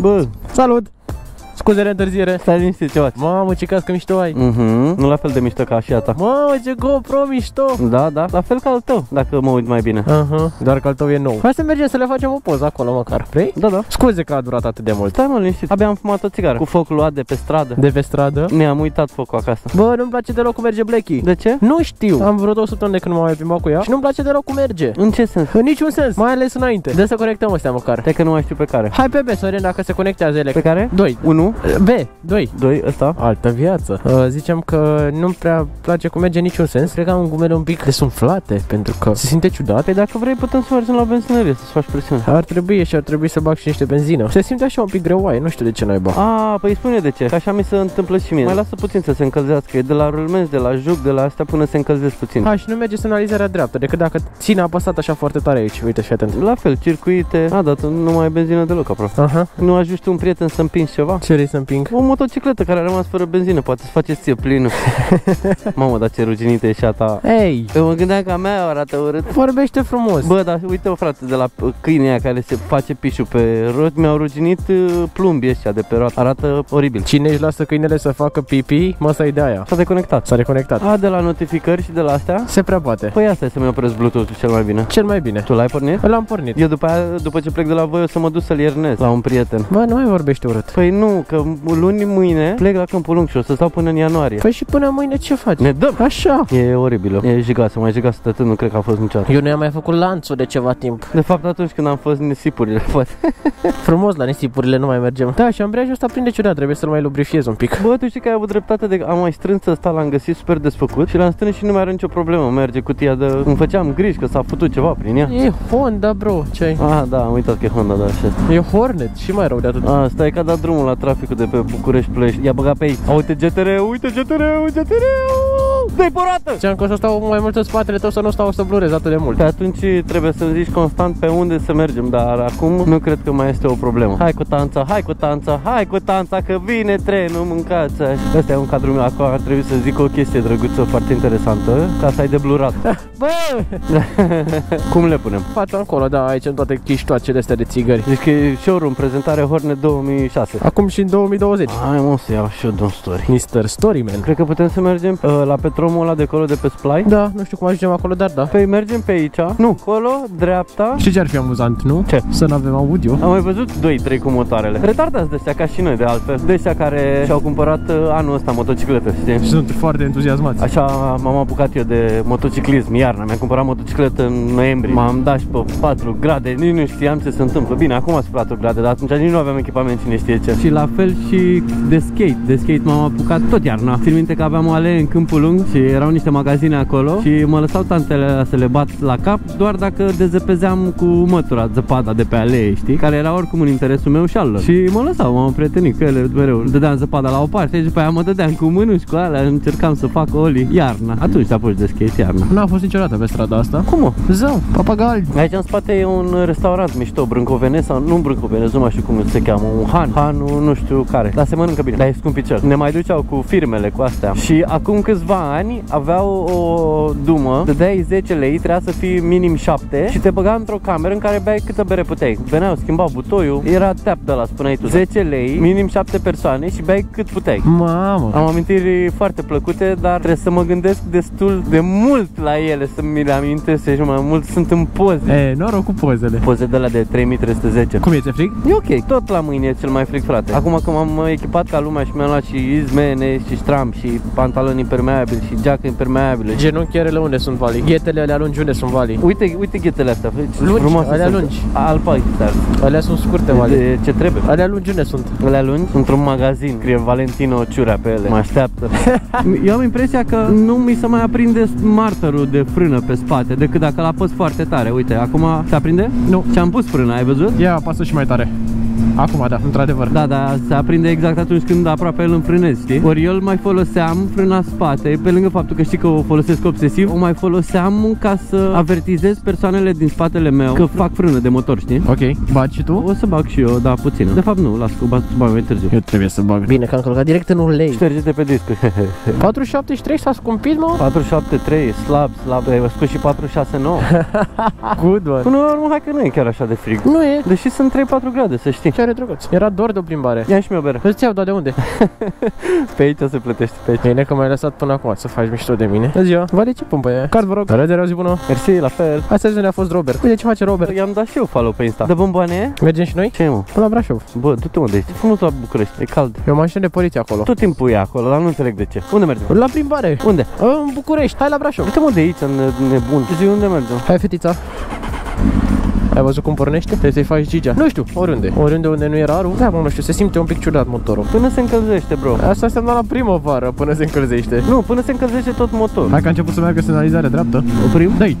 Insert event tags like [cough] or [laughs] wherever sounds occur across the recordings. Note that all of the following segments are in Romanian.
Bă, Salut! Scuze de întârziere. stai liniștit ceva. Mamă, ce cască mișto ai. Mhm, nu la fel de mișto ca și a ta. Mamă, ce GoPro mișto. Da, da, la fel ca al tău, dacă mă uit mai bine. Aha, doar că al tău e nou. Hai să mergem să le facem o poză acolo măcar. Vrei? Da, da. Scuze că a durat atât de mult. Stai mă liniștit. Abia am fumat o țigară cu focul luat de pe stradă. De pe stradă. Mi-am uitat focul acasă. Bă, nu-mi place deloc cum merge Blacky. De ce? Nu știu. Am vreo două săptămâni de când m-am mai plimbat cu ea și nu-mi place deloc cum merge. În ce sens? În niciun sens, mai ales înainte. De să conectăm astea măcar. Te că nu mai știu pe care. Hai pe B, Sorin, dacă se conectează ele. Pe care? 2. 1, B, 2. 2, ăsta. Altă viață. Uh, zicem că nu prea place cum merge în niciun sens. Cred că am gumele un pic desumflate pentru că se simte ciudat. Păi dacă vrei putem să mergem la benzinărie să-ți faci presiune. Ar trebui și ar trebui să bag și niște benzină. Se simte așa un pic greoaie, nu știu de ce naiba. A, păi spune de ce, că așa mi se întâmplă și mie Mai lasă puțin să se încălzească, e de la rulmenți, de la juc, de la astea până se încălzesc puțin Ha, și nu merge semnalizarea dreaptă, decât dacă ține apăsat așa foarte tare aici. Uite, și atent. La fel, circuite, a, dar tu nu mai ai benzină deloc aproape Aha. Nu ajungi tu un prieten să împingi ceva? Ce vrei să împing? O motocicletă care a rămas fără benzină, poate să faceți ție plină [laughs] Mamă, dar ce ruginită e și a ta Ei, Eu mă gândeam că a mea arată urât vorbește frumos. Bă, dar uite-o frate, de la câinea aia care se face pișul pe rot Mi-au ruginit uh, plumbii ăștia de pe roată Arată oribil Cine își lasă câinele să facă pipi, măsa e de aia. S-a deconectat S-a reconectat. A, de la notificări și de la astea Se prea poate. Păi asta e să-mi opresc Bluetooth-ul cel mai bine Cel mai bine. Tu l-ai pornit? Îl am pornit. Eu după aia, după ce plec de la voi, o să mă duc să-l iernez la un prieten Bă, nu mai vorbește urât. Păi nu, că luni mâine plec la Câmpul Lung și o să stau până în ianuarie Păi și până mâine ce faci? Ne dăm Așa. E oribilă, e jigasă, mai jigasă de atât nu cred că a fost niciodată Eu nu i-am mai făcut lanțul de ceva timp. De fapt atunci când am fost nisipurile, [laughs] poate Frumos la nisipurile nu mai mergem. Da, și ambreiajul ăsta prinde ciudat, trebuie să-l mai lubrifiez un pic. Bă, tu știi că ai avut dreptate de am mai strâns ăsta, l-am găsit super desfăcut și l-am strâns și nu mai are nicio problemă, merge cutia de... Îmi făceam griji că s-a făcut ceva prin ea E Honda, bro, ce ai? Ah, da, am uitat că e Honda, da, așa E Hornet, și mai rău de atât. Ah, stai că a dat drumul la traficul de pe București Ploiești I-a băgat pe aici. A, Uite GTR, uite GTR, GTR Dă-i pe roată! Ziceam că o să stau mai mult în spatele tău să nu stau să blurez atât de mult. Pe atunci trebuie să zici constant pe unde să mergem, dar acum nu cred că mai este o problemă. Hai cu tanța, hai cu tanța, hai cu tanța, că vine trenul, mâncați Asta e un cadru meu, acum ar trebui să zic o chestie drăguță, foarte interesantă, ca să ai de blurat. [laughs] Bă! [laughs] Cum le punem? Fața încolo, da, aici în toate chiștoacele astea de țigări. Zici că e showroom, prezentare Hornet 2006. Acum și în 2020. Hai mă să iau și eu de un story. Mr. Storyman. Cred că putem să mergem uh, la petromul ăla de acolo de pe Splai. Da, nu știu cum ajungem acolo, dar da. Păi mergem pe aici. Nu, acolo, dreapta. Știi ce ar fi amuzant, nu? Ce? Să nu avem audio. Am mai văzut 2-3 cu motoarele Retardați de astea ca și noi de altfel De astea care și-au cumpărat uh, anul ăsta motocicletă, știi? Și sunt foarte entuziasmați. Așa m-am apucat eu de motociclism iarna Mi-am cumpărat motocicletă în noiembrie M-am dat și pe 4 grade Nici nu știam ce se întâmplă Bine, acum sunt 4 grade Dar atunci nici nu aveam echipament cine știe ce Și la fel și de skate De skate m-am apucat tot iarna Țin minte că aveam o alee în Câmpul Lung Și erau niște magazine acolo Și mă lăsau tantele alea să le bat la cap Doar dacă dezăpezeam cu mătura zăpada de pe alee, știi? Care era oricum în interesul meu și al lor Și mă lăsau, m-am prietenit cu ele mereu Dădeam zăpada la o parte și după aia mă dădeam cu mânuși cu alea Încercam să fac oli iarna Atunci te apuci de skate iarna Nu am fost niciodată pe strada asta. Cum mă? Zău, papagal. Aici în spate e un restaurant mișto, brâncovenez sau nu brâncovenez, nu mai știu cum se cheamă, un Han, Hanu, nu știu care, dar se mănâncă bine, dar e scumpicel. Ne mai duceau cu firmele, cu astea. Și acum câțiva ani aveau o dumă, dădeai 10 lei, trebuia să fii minim 7 și te băga într-o cameră în care beai câtă bere puteai. Veneau, schimbau butoiul, era tap de la spuneai tu. 10 lei, minim 7 persoane și beai cât puteai. Mamă. Am amintiri foarte plăcute, dar trebuie să mă gândesc destul de mult la ele să mi le amintesc și mai mult sunt în poze. E, noroc cu pozele. Poze de la de 3310. Cum e, ți-e frig? E ok, tot la mâine e cel mai fric, frate. Acum că m-am echipat ca lumea și mi-am luat și izmene și stram și pantaloni impermeabili și geacă impermeabilă. Genunchierele unde sunt vali? Ghetele alea lungi unde sunt vali? Uite, uite ghetele astea, ce Lungi, frumoase alea sunt. lungi. Alpa, dar Alea sunt scurte de, vali. de ce trebuie. Alea lungi unde sunt? Alea lungi, într-un magazin, scrie Valentino Ciurea pe ele. Mă așteaptă. [laughs] Eu am impresia că nu mi se mai aprinde marterul de frână pe spate decât dacă l-a pus foarte tare. Uite, acum se aprinde? Nu. Și am pus frâna, ai văzut? Ia, apasă și mai tare. Acum, da, într-adevăr. Da, da, se aprinde exact atunci când aproape îl înfrânezi, știi? Ori eu îl mai foloseam frâna spate, pe lângă faptul că știi că o folosesc obsesiv, o mai foloseam ca să avertizez persoanele din spatele meu că fac frână de motor, știi? Ok, bagi și tu? O să bag și eu, da, puțină. De fapt nu, las cu bag, bag mai târziu. Eu trebuie să bag. Bine, că am călcat direct în ulei. Șterge-te pe disc. [laughs] 473 s-a scumpit, mă? 473, slab, slab, ai spus și 469. [laughs] Good one. Până la urmă, hai că nu e chiar așa de frig. Nu e. Deși sunt 3-4 grade, să știi. Ce are drăguț? Era doar de o plimbare. Ia și mie o bere. Îți iau, dar de unde? [laughs] Pe aici se plătește pe aici. Bine că m-ai lăsat până acum să faci mișto de mine. Bună ziua. Vale, ce pompă e? Card, vă rog. La revedere, o zi bună. Mersi, la fel. Astăzi ne-a fost Robert. Uite ce face Robert. I-am dat și eu follow pe Insta. De bomboane? Mergem și noi? Ce mă? Până la Brașov. Bă, du-te mă de aici. E frumos la București. E cald. E o mașină de poliție acolo. Tot timpul e acolo, dar nu înțeleg de ce. Unde mergem? La plimbare. Unde? În București. Hai la Brașov. Du-te mă de aici, ne- nebun. Zi unde mergem? Hai, fetița. Ai văzut cum pornește? Trebuie să-i faci gigea. Nu știu, oriunde. Oriunde unde nu era aru. Da, mă, nu știu, se simte un pic ciudat motorul. Până se încălzește, bro. Asta înseamnă la primăvară, până se încălzește. Nu, până se încălzește tot motorul. Hai că a început să meargă semnalizarea dreaptă. Oprim? Dai.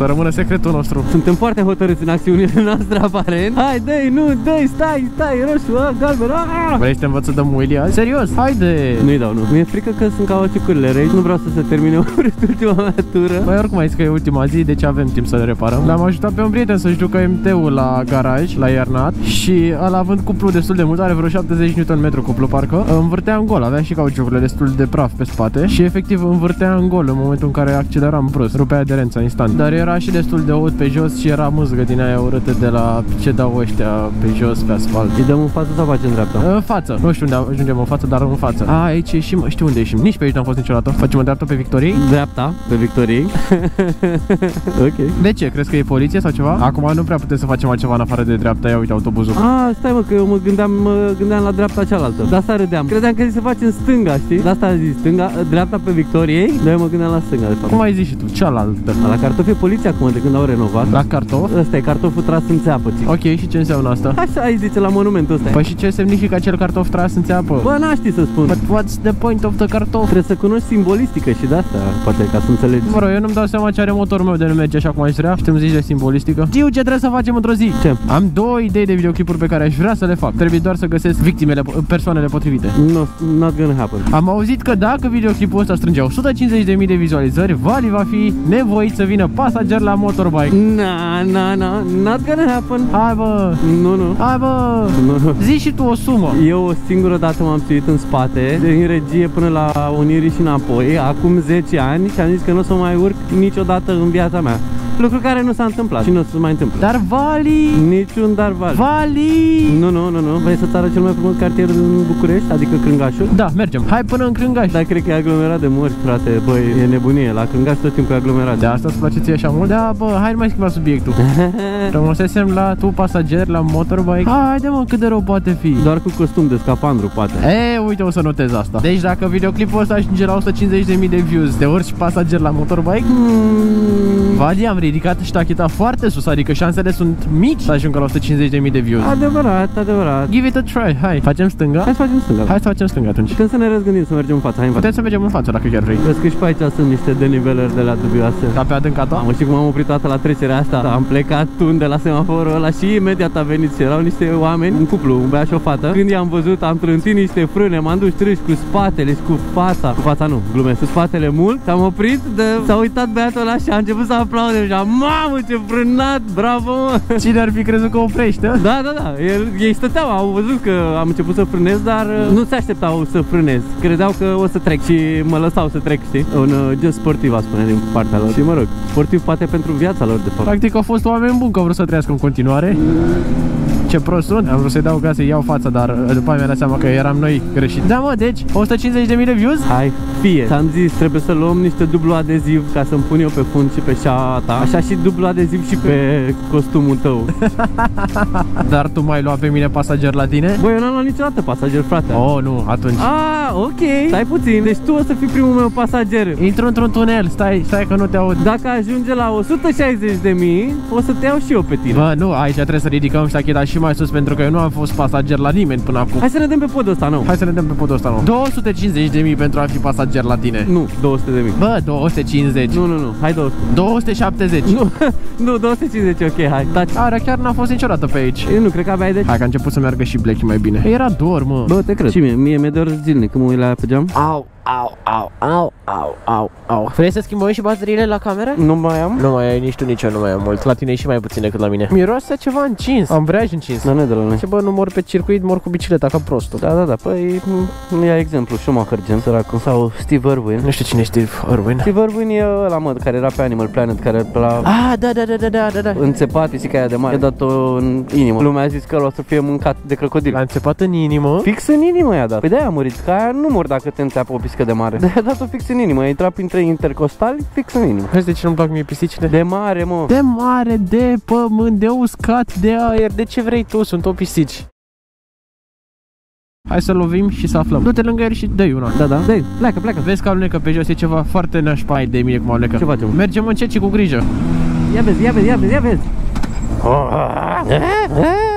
O să rămână secretul nostru. Suntem foarte hotărâți în acțiunile noastre aparent. Hai, dai, nu, dai, stai, stai, roșu, a, galben, a! Vrei să te învăț să dăm Willy azi? Serios? Haide! Nu-i dau, nu. Mi-e frică că sunt ca ciucurile rei. Nu vreau să se termine [laughs] urât ultima mea tură. Băi, oricum ai zis că e ultima zi, deci avem timp să le reparăm. L-am ajutat pe un prieten să-și ducă MT-ul la garaj, la iernat și ăla având cuplu destul de mult, are vreo 70 Nm cuplu parcă, învârtea în gol, avea și cauciucurile destul de praf pe spate și efectiv învârtea în gol în momentul în care acceleram prost, rupea aderența instant. Dar era și destul de ud pe jos și era muzgă din aia urâtă de la ce dau ăștia pe jos pe asfalt. Îi dăm în față sau facem dreapta? În față. Nu știu unde ajungem în față, dar în față. A, aici ieșim, știu unde ieșim. Nici pe aici n-am fost niciodată. Facem o dreaptă pe Victoriei. Dreapta, pe Victoriei. [laughs] ok. De ce? Crezi că e poliție sau ceva? Acum nu prea putem să facem altceva în afară de dreapta. Ia uite autobuzul. Ah, stai mă, că eu mă gândeam, mă gândeam la dreapta cealaltă. De asta râdeam. Credeam că se face în stânga, știi? De asta a zis stânga, dreapta pe Victoriei. Dar eu mă gândeam la stânga, de fapt. Cum ai zis și tu? Cealaltă. La cartofi e poliția acum, de când au renovat. La cartof? Ăsta e cartoful tras în țeapă, ții. Ok, și ce înseamnă asta? Așa ai zice la monumentul ăsta. Păi și ce semnifică acel cartof tras în țeapă? Bă, n-aș ști să spun. But what's the point of the cartof? Trebuie să cunoști simbolistică și de asta, poate ca să înțelegi. Mă rog, eu nu-mi dau seama ce are motorul meu de nu merge așa cum aș vrea. Știm zici de simbolistică. Știu ce trebuie să facem într-o zi. Ce? Am două idei de videoclipuri pe care aș vrea să le fac. Trebuie doar să găsesc victimele, persoanele potrivite. No, not gonna happen. Am auzit că dacă videoclipul ăsta strângea 150.000 de vizualizări, Vali va fi nevoit să vină pasager la motorbike. Na, na, na, not gonna happen. Hai bă! Nu, nu. Hai bă! Nu, nu. Zi și tu o sumă. Eu o singură dată m-am suit în spate, din regie până la Unirii și înapoi, acum 10 ani și am zis că nu o să mai urc niciodată în viața mea. Lucru care nu s-a întâmplat și nu o să se mai întâmple. Dar Vali! Niciun dar val. Vali! Nu, nu, nu, nu. Vrei să-ți arăt cel mai frumos cartier din București, adică Crângașul? Da, mergem. Hai până în Crângaș. Dar cred că e aglomerat de morți, frate. Băi, e nebunie. La Crângaș tot timpul e aglomerat. De asta îți place ție așa mult? Da, bă, hai nu mai schimba subiectul. [laughs] Rămăsesem la tu pasager la motorbike. Haide mă, cât de rău poate fi. Doar cu costum de scapandru, poate. E, uite, o să notez asta. Deci dacă videoclipul ăsta ajunge la 150.000 de views, te urci pasager la motorbike? Hmm. Vali, am ridicat ștacheta foarte sus, adică șansele sunt mici să ajungă la 150.000 de views. Adevărat, adevărat. Give it a try, hai. Facem stânga? Hai să facem stânga. Hai să facem stânga atunci. Când să ne răzgândim să mergem în față, hai în față. Putem să mergem în față dacă chiar vrei. Vezi că și pe aici sunt niște denivelări de la dubioase. Ca pe adâncata? Am știi cum am oprit toată la trecerea asta Am plecat tun de la semaforul ăla și imediat a venit și erau niște oameni Un cuplu, un băiat și o fată Când i-am văzut, am trântit niște frâne M-am dus trâși cu spatele și cu fața Cu fața nu, glumesc, cu spatele mult S-am oprit, de... s-a uitat băiatul ăla și a început să aplaude Și am, mamă ce frânat, bravo mă Cine ar fi crezut că oprește? a? Da, da, da, El, ei stăteau, au văzut că am început să frânez Dar uh, nu se așteptau să frânez Credeau că o să trec și mă lăsau să trec, știi Un uh, gest sportiv, a spune, din partea lor Și mă rog, sportiv poate pentru viața lor, de fapt Practic au fost oameni buni că vor să trăiască în continuare. Ce prost sunt. Am vrut să-i dau gaz să iau fața, dar uh, după aia mi-am dat seama că eram noi greșit. Da, mă, deci 150.000 de views? Hai, fie. Ți-am zis, trebuie să luăm niște dublu adeziv ca să-mi pun eu pe fund și pe șa ta. Așa și dublu adeziv și pe costumul tău. [laughs] Dar tu mai lua pe mine pasager la tine? Băi, eu n-am luat niciodată pasager, frate. Oh, nu, atunci. Ah, ok. Stai puțin. Deci tu o să fii primul meu pasager. Intru într-un tunel, stai, stai că nu te aud. Dacă ajunge la 160 de mii, o să te iau și eu pe tine. Bă, nu, aici trebuie să ridicăm ștacheta și mai sus pentru că eu nu am fost pasager la nimeni până acum. Hai să ne dăm pe podul ăsta, nu? Hai să ne dăm pe podul ăsta, nu. 250 de mii pentru a fi pasager la tine. Nu, 200 de mii. Bă, 250. Nu, nu, nu. Hai 200. 270. Nu, [laughs] nu, 250, ok, hai. Taci. Are, chiar n-a fost niciodată pe aici. Eu nu cred că aveai de Hai că a început să meargă și Blacky mai bine. Era dor, mă. Bă, te cred. Și mie, mie mi-e dor zilnic când mă uit la ea pe geam. Au. Au, au, au, au, au, au. Vrei să schimbăm și bateriile la cameră? Nu mai am? Nu mai ai nici tu, nici eu nu mai am mult. La tine e și mai puțin decât la mine. Miroase ceva încins. Ambreiaj încins. Da, nu e de la noi. Ce bă, nu mor pe circuit, mor cu bicicleta ca prostul. Da, da, da, păi nu ia exemplu Schumacher gen săracul sau Steve Irwin Nu știu cine e Steve Irwin. Steve Irwin e ăla mă, care era pe Animal Planet Care la Ah, da, da, da, da, da, da, da. înțepat pisica aia de mare I-a dat-o în inimă Lumea a zis că o să fie mâncat de crocodil L-a înțepat în inimă. Fix în inimă i-a dat Păi de-aia a murit, că aia nu mor dacă te înțeapă o pisică de mare De-aia a dat-o fix în inimă, a intrat printre intercostali fix în inimă Vezi de ce nu-mi plac mie pisicile? De mare, mă De mare, de pământ, de uscat, de aer, de ce vrei tu, sunt o pisici. Hai să lovim și să aflăm. Du-te lângă el și dă una. Da, da, dă pleacă, pleacă Vezi că alunecă pe jos, e ceva foarte nașpai de mine cum alunecă. Ce facem? Mergem încet și cu grijă. Ia vezi, ia vezi, ia vezi, ia vezi oh,